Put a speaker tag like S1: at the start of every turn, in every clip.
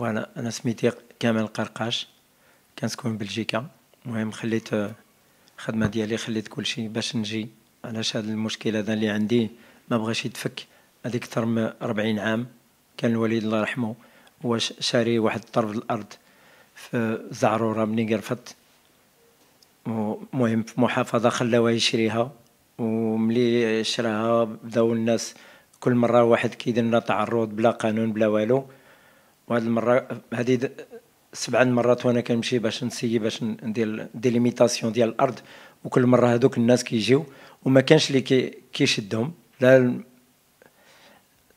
S1: وأنا أنا سميتي كامل قرقاش كنسكن بلجيكا. المهم خليت الخدمة ديالي خليت كلشي باش نجي. علاش هذا المشكل هذا اللي عندي ما بغاش يتفك. هذيك أكثر من 40 عام كان الوالد الله يرحمه هو شاري واحد طرف الأرض في زعرورة بني قرفت. المهم في محافظة خلاوها يشريها. وملي شراها بداو الناس كل مرة واحد كيدير لنا تعرض بلا قانون بلا والو. وهاد المرة هذه سبع مرات وأنا كنمشي باش نسيي باش ندير délimitation ديال الأرض. وكل مرة هذوك الناس كيجيو وما كانش اللي كي كيشدهم. لا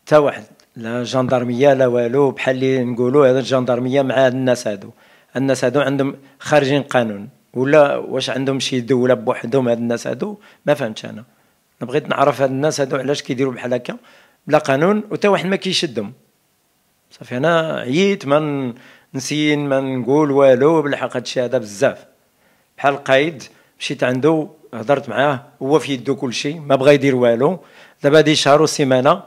S1: حتى واحد لا جندرميه لا والو. بحال اللي نقولوا هذا الجندرميه مع هاد الناس هادو. الناس هادو عندهم خارجين قانون. ولا واش عندهم شي دوله بوحدهم هاد الناس هادو؟ ما فهمتش أنا بغيت نعرف هاد الناس هادو علاش كيديروا بحال هكا. بلا قانون وتا واحد ما كيشدهم. صافي أنا عييت ما نسين ما نقول والو بالحق هادشي هذا بزاف. بحال القايد مشيت عنده هضرت معاه هو في يدو كل شيء ما بغى يدير والو. دابا هادي شهر وسيمانة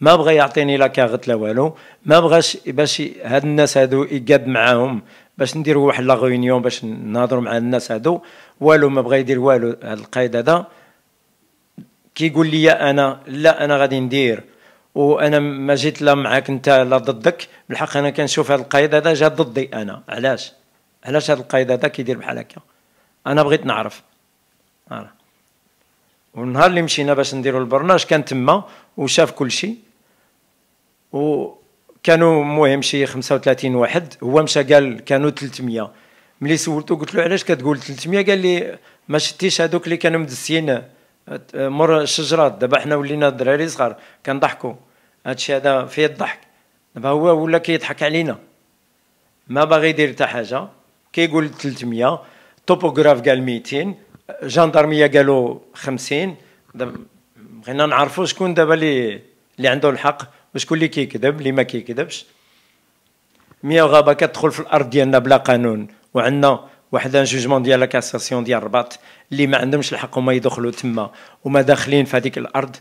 S1: ما بغى يعطيني لا كاغت لا والو. ما بغاش باش هاد الناس هادو يقاد معاهم باش نديروا واحد لا غونيون باش نهضروا مع الناس هادو. والو ما بغى يدير والو هاد القايد هذا. كيقول لي أنا لا أنا غادي ندير. وأنا ما جيت لا معاك أنت لا ضدك. بالحق أنا كنشوف هذا القايد هذا جا ضدي أنا. علاش؟ علاش هذا القايد هذا كيدير بحال هكا؟ أنا بغيت نعرف. آه. والنهار اللي مشينا باش نديروا البرنامج كان تما وشاف كل شيء. وكانوا مهم شي 35 واحد. هو مشى قال كانوا 300 ملي سولته قلت له علاش كتقول 300 قال لي ما شتيش هذوك اللي كانوا مدسين. مر الشجرات دابا حنا ولينا دراري صغار كنضحكوا هادشي هذا فيه الضحك. دابا هو ولا كيضحك علينا. ما باغي يدير حتى حاجة. كيقول 300 توبوغراف قال 200 جاندارميه قالوا 50 دابا بغينا نعرفوا شكون دابا اللي اللي عنده الحق وشكون اللي كيكذب اللي ما كيكذبش. 100 غابة كتدخل في الأرض ديالنا بلا قانون. وعندنا واحد un jugement ديال la cassation ديال الرباط اللي ما عندهمش الحق هما يدخلوا تما وما داخلين في هذيك الأرض.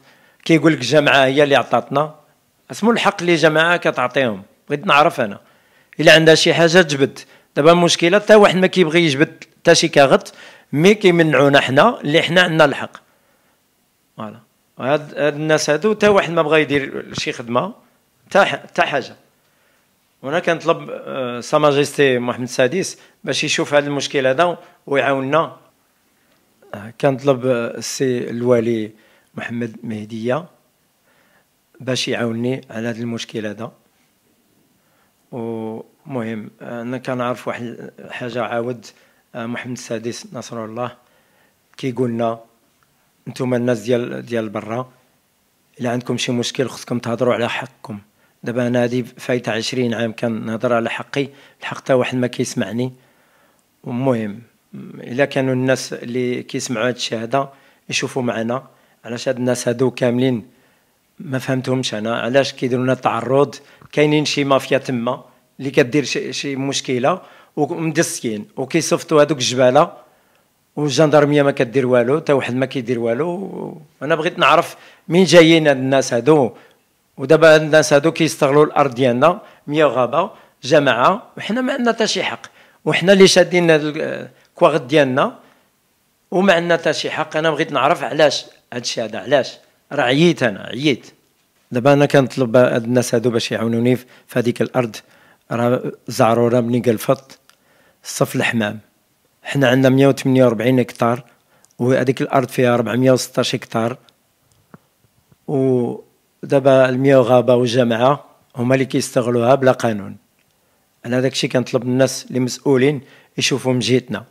S1: كيقول لك الجماعة هي اللي عطاتنا. اسمو الحق اللي جماعة كتعطيهم. بغيت نعرف أنا. إلا عندها شي حاجة تجبد. دابا المشكلة حتى واحد ما كيبغي يجبد حتى شي كاغط mais كيمنعونا حنا اللي حنا عندنا الحق. voilà. هاد الناس هادو حتى واحد ما بغى يدير شي خدمة. حتى حاجة. وأنا كنطلب آه، Sa Majesté محمد السادس باش يشوف هذا المشكل هذا ويعاوننا. آه، كنطلب آه، السي الوالي محمد مهدية باش يعاونني على هذا المشكل هذا. ومهم أنا كنعرف واحد حاجة عاود محمد السادس نصر الله كيقول لنا أنتم الناس ديال ديال برا إلا عندكم شي مشكل خصكم تهضروا على حقكم. دابا أنا هادي فايته 20 عام كنهضر على حقي الحق حتى واحد ما كيسمعني. المهم إلا كانوا الناس اللي كيسمعوا هاد هذا يشوفوا معنا علاش هاد الناس هادو كاملين ما فهمتهمش أنا؟ علاش كيديروا لنا التعرض؟ كاينين شي مافيا تما اللي كدير شي, شي مشكلة ومدسيين وكيصيفطوا هادوك الجبالة والجندرميه ما كدير والو حتى واحد ما كيدير والو. أنا بغيت نعرف مين جايين هاد الناس هادو؟ ودابا الناس هادو كيستغلوا الأرض ديالنا 100 غابة جماعة وحنا ما عندنا حتى شي حق. وحنا اللي شادين الكواغ ديالنا وما عندنا حتى شي حق. أنا بغيت نعرف علاش هاد الشيء هذا علاش؟ راه عييت أنا عييت. دابا أنا كنطلب هاد الناس هادو باش يعاونوني في هذيك الأرض. راه زعرورة بني قلفط صف الحمام. حنا عندنا 148 هكتار وهذيك الأرض فيها 416 هكتار. و دابا المياه غابه والجامعة هما اللي كيستغلوها بلا قانون. أنا داكشي كنطلب الناس اللي مسؤولين يشوفوا من جهتنا.